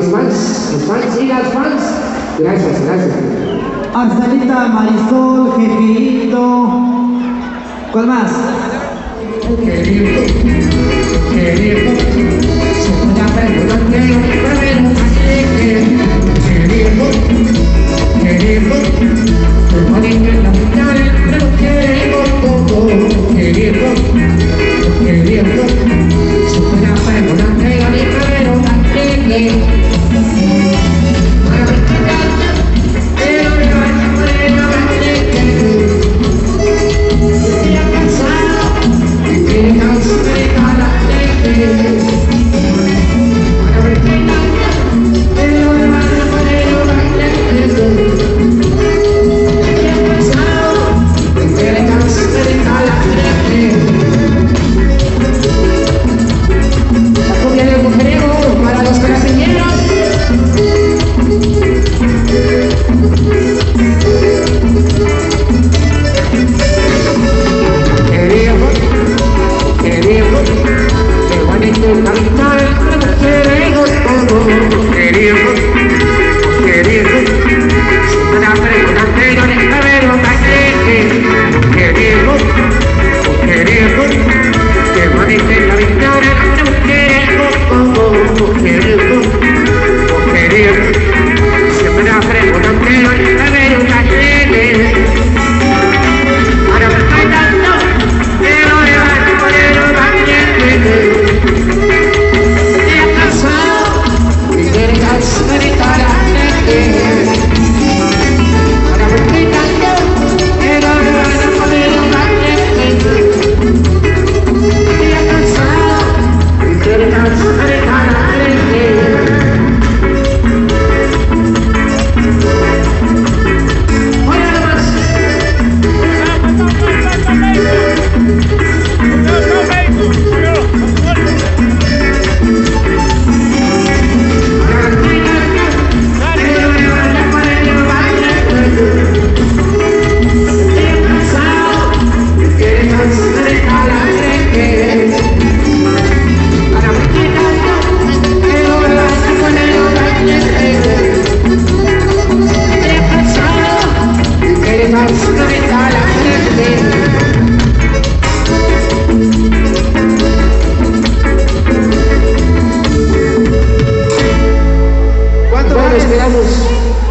los fans, los fans, sigan fans. Gracias, gracias. Arcelita, Marisol, Jefito. ¿Cuál más? Querido, querido, students are after today. esperamos.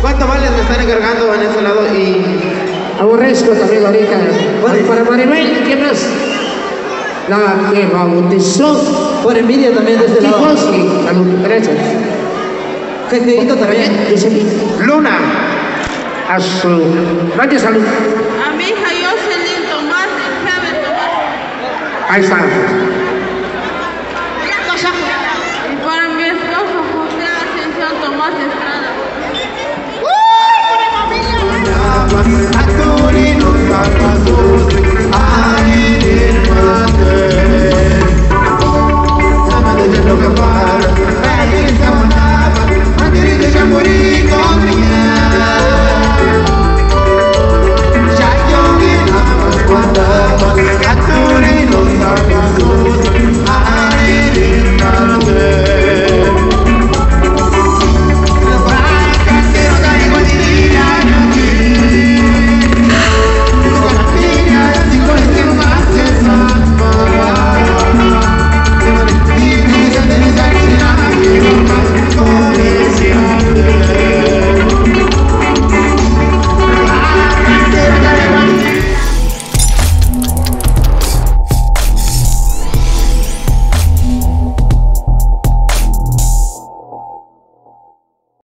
¿Cuánto vales me están encargando en este lado? Y... Aborrezco también ahorita. Para Maribel, ¿qué más? La que bautizó. Por envidia también de este lado. Y a los derechos. Jejeito también. Luna a su radio salud. A mi hija Jocelyn Tomás Kevin Tomás. Ahí está. Y para mi esposo José Ascensión Tomás Estrada. Atorino, Santa Cruz,